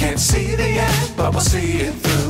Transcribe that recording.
Can't see the end, but we'll see it through.